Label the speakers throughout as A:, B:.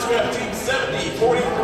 A: contest, Team 70, 44.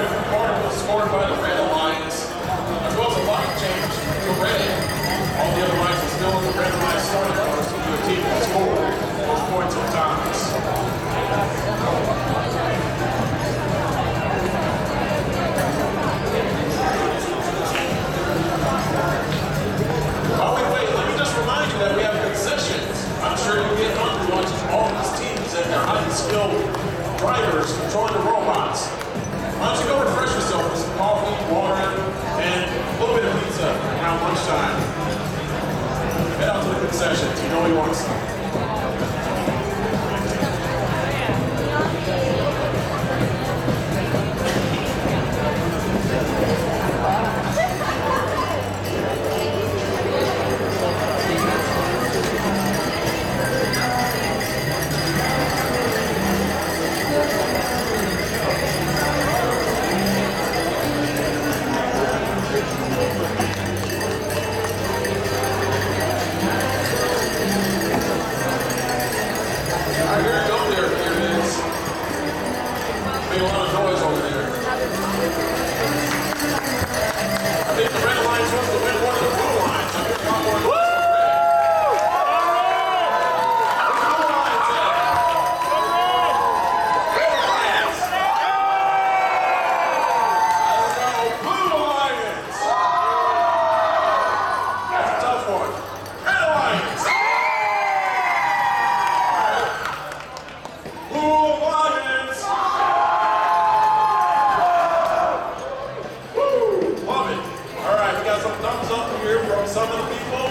A: other people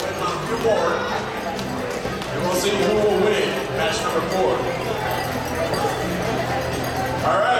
A: with my reward. And we'll see who will win match number four. All right.